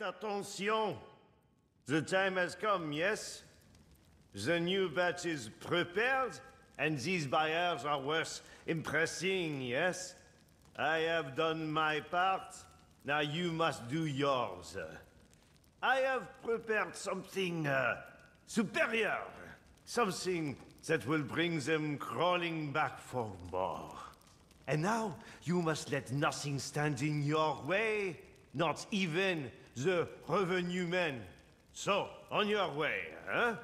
Attention. The time has come, yes? The new batch is prepared, and these buyers are worth impressing, yes? I have done my part, now you must do yours. I have prepared something uh, superior. Something that will bring them crawling back for more. And now, you must let nothing stand in your way, not even the revenue men. So, on your way, hein?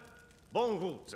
Bonne route.